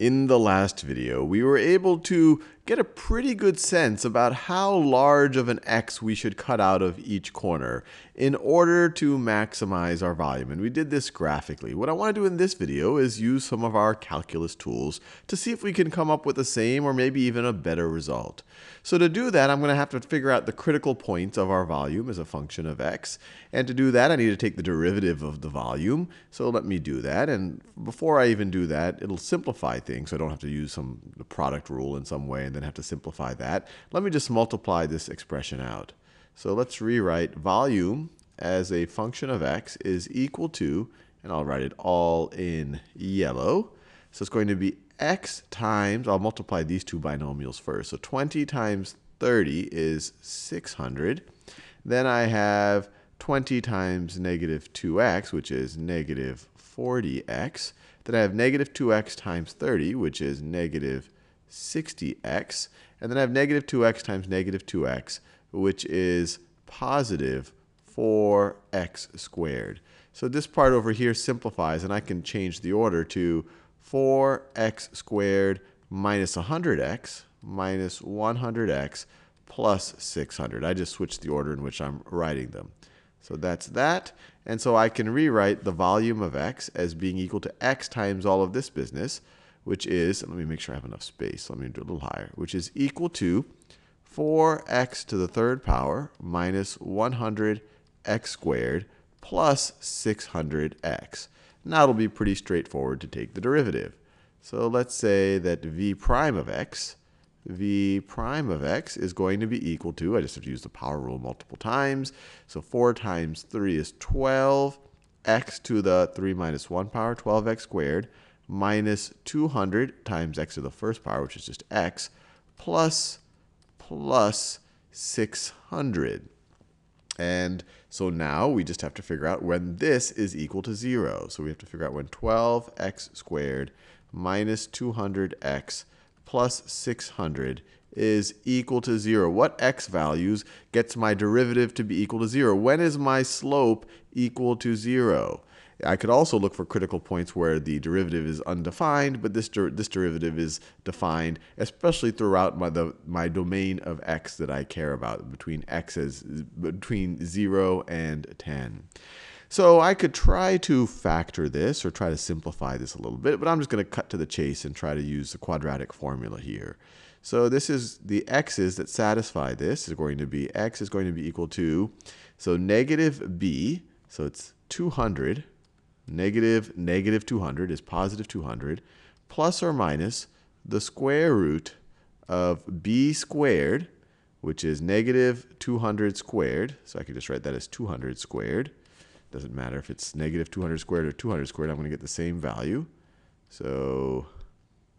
In the last video, we were able to get a pretty good sense about how large of an x we should cut out of each corner in order to maximize our volume. And we did this graphically. What I want to do in this video is use some of our calculus tools to see if we can come up with the same or maybe even a better result. So to do that, I'm going to have to figure out the critical points of our volume as a function of x. And to do that, I need to take the derivative of the volume. So let me do that. And before I even do that, it'll simplify things so I don't have to use some product rule in some way and then have to simplify that. Let me just multiply this expression out. So let's rewrite volume as a function of x is equal to, and I'll write it all in yellow. So it's going to be x times, I'll multiply these two binomials first. So 20 times 30 is 600. Then I have 20 times negative 2x, which is negative 40x. Then I have negative 2x times 30, which is negative 60x. And then I have negative 2x times negative 2x, which is positive 4x squared. So this part over here simplifies, and I can change the order to 4x squared minus 100x minus 100x plus 600. I just switched the order in which I'm writing them. So that's that. And so I can rewrite the volume of x as being equal to x times all of this business, which is, let me make sure I have enough space. Let me do it a little higher, which is equal to 4x to the third power minus 100x squared plus 600x. Now it'll be pretty straightforward to take the derivative. So let's say that v prime of x, v prime of x is going to be equal to, I just have to use the power rule multiple times. So 4 times 3 is 12, x to the 3 minus 1 power, 12x squared, minus 200 times x to the first power, which is just x, plus, plus 600. And so now we just have to figure out when this is equal to 0. So we have to figure out when 12x squared minus 200x plus 600 is equal to 0. What x values gets my derivative to be equal to 0? When is my slope equal to 0? I could also look for critical points where the derivative is undefined, but this, der this derivative is defined, especially throughout my, the, my domain of x that I care about, between x's, between 0 and 10. So I could try to factor this or try to simplify this a little bit, but I'm just going to cut to the chase and try to use the quadratic formula here. So this is the x's that satisfy this is going to be x is going to be equal to, so negative b, so it's 200 negative negative 200 is positive 200 plus or minus the square root of b squared, which is negative 200 squared. So I can just write that as 200 squared. Doesn't matter if it's negative 200 squared or 200 squared, I'm going to get the same value. So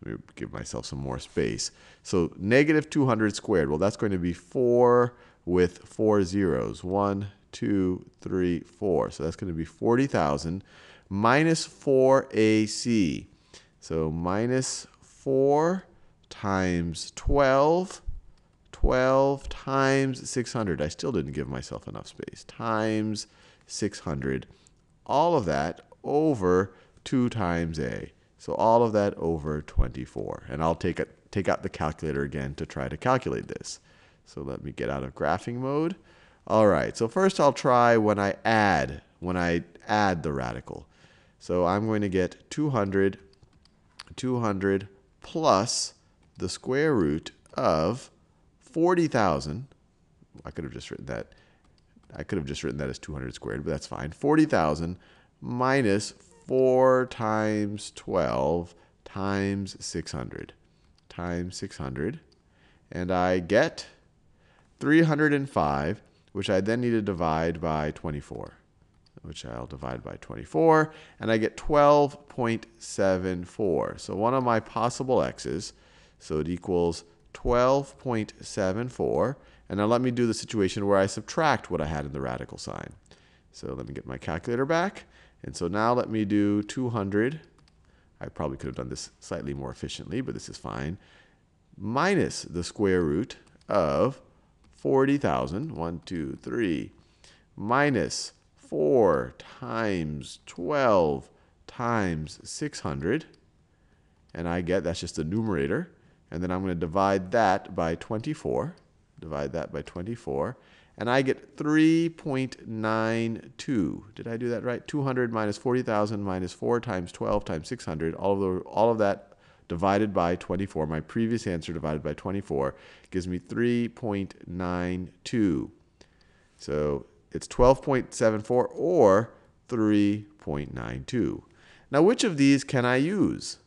let me give myself some more space. So negative 200 squared, well, that's going to be 4 with four zeros. 1, 2, 3, 4. So that's going to be 40,000 minus 4ac. So minus 4 times 12, 12 times 600. I still didn't give myself enough space. Times 600. All of that over 2 times a. So all of that over 24. And I'll take, a, take out the calculator again to try to calculate this. So let me get out of graphing mode. All right, so first I'll try when I add, when I add the radical. So I'm going to get 200, 200 plus the square root of 40,000. I could have just written that. I could have just written that as 200 squared, but that's fine. 40,000 minus 4 times 12 times 600 times 600. And I get 305, which I then need to divide by 24 which I'll divide by 24, and I get 12.74. So one of my possible x's, so it equals 12.74. And now let me do the situation where I subtract what I had in the radical sign. So let me get my calculator back. And so now let me do 200. I probably could have done this slightly more efficiently, but this is fine. Minus the square root of 40,000, 1, 2, 3, minus 4 times 12 times 600. and I get, that's just the numerator, and then I'm going to divide that by 24, divide that by 24, and I get 3.92. Did I do that right? 200 minus 40,000 minus 4 times 12 times 600, all of, the, all of that divided by 24, my previous answer divided by 24, gives me 3.92. So it's 12.74 or 3.92. Now, which of these can I use?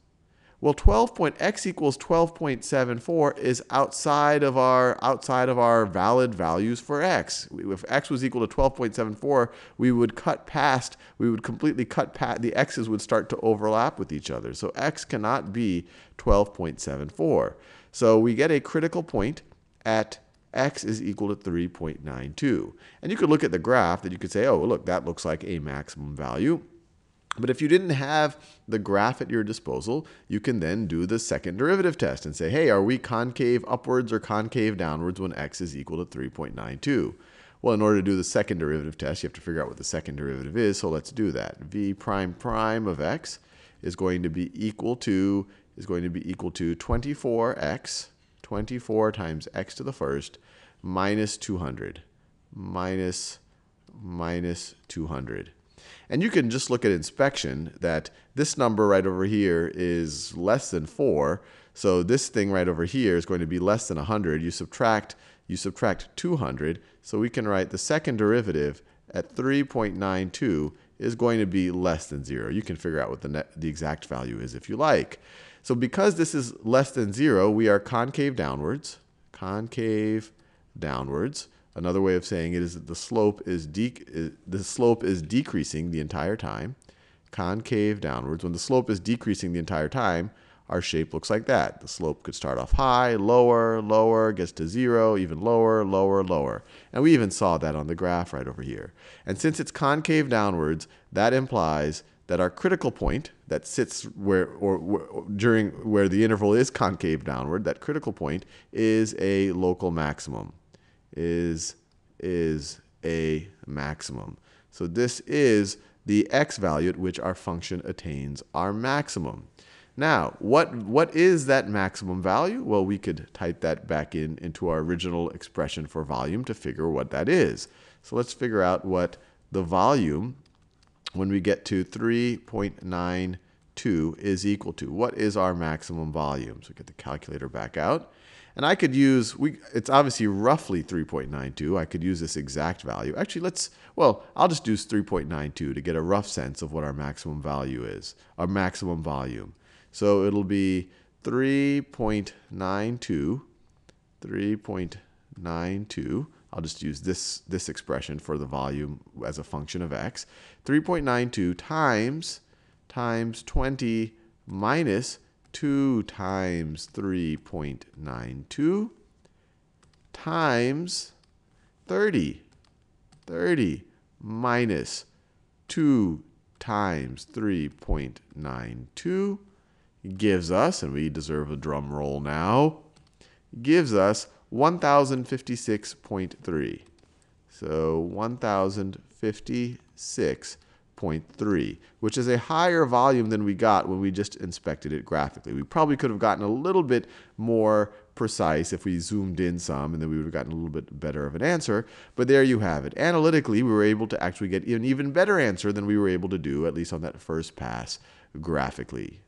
Well, 12 point x equals 12.74 is outside of our outside of our valid values for x. If x was equal to 12.74, we would cut past, we would completely cut past, the x's would start to overlap with each other. So x cannot be 12.74. So we get a critical point at x is equal to 3.92. And you could look at the graph that you could say, oh, look, that looks like a maximum value. But if you didn't have the graph at your disposal, you can then do the second derivative test and say, hey, are we concave upwards or concave downwards when x is equal to 3.92? Well, in order to do the second derivative test, you have to figure out what the second derivative is, so let's do that. v prime prime of x is going to be equal to is going to be equal to 24x, 24 times x to the first, minus 200, minus, minus 200. And you can just look at inspection that this number right over here is less than 4. So this thing right over here is going to be less than 100. You subtract, you subtract 200. So we can write the second derivative at 3.92 is going to be less than 0. You can figure out what the, net, the exact value is if you like. So because this is less than 0, we are concave downwards. Concave downwards. Another way of saying it is that the slope is, the slope is decreasing the entire time, concave downwards. When the slope is decreasing the entire time, our shape looks like that. The slope could start off high, lower, lower, gets to zero, even lower, lower, lower. And we even saw that on the graph right over here. And since it's concave downwards, that implies that our critical point that sits where or, or, during where the interval is concave downward, that critical point is a local maximum is, is a maximum. So this is the x value at which our function attains our maximum. Now, what, what is that maximum value? Well, we could type that back in into our original expression for volume to figure what that is. So let's figure out what the volume when we get to 3.92 is equal to. What is our maximum volume? So get the calculator back out. And I could use, we, it's obviously roughly 3.92. I could use this exact value. Actually, let's, well, I'll just use 3.92 to get a rough sense of what our maximum value is, our maximum volume. So it'll be 3.92, 3.92. I'll just use this, this expression for the volume as a function of x. 3.92 times, times 20 minus 2 times 3.92 times 30. 30 minus 2 times 3.92 gives us, and we deserve a drum roll now, gives us 1056.3. So 1056 0.3, which is a higher volume than we got when we just inspected it graphically. We probably could have gotten a little bit more precise if we zoomed in some, and then we would have gotten a little bit better of an answer. But there you have it. Analytically, we were able to actually get an even better answer than we were able to do, at least on that first pass, graphically.